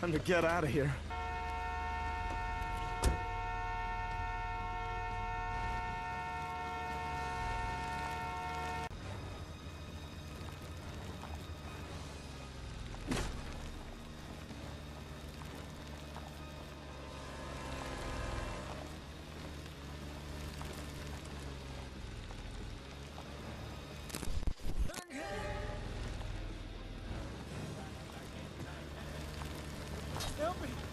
Time to get out of here. Help me!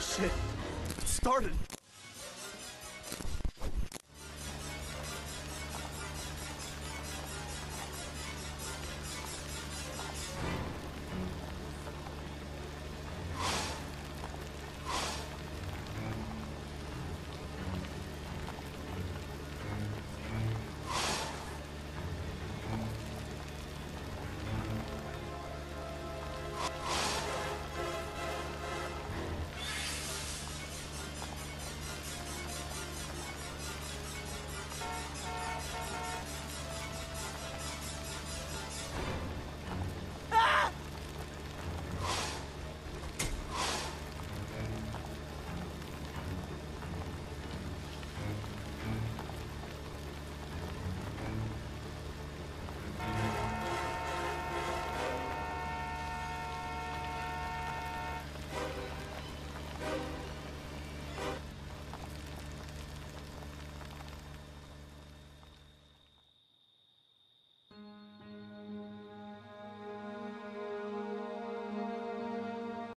Shit. It started.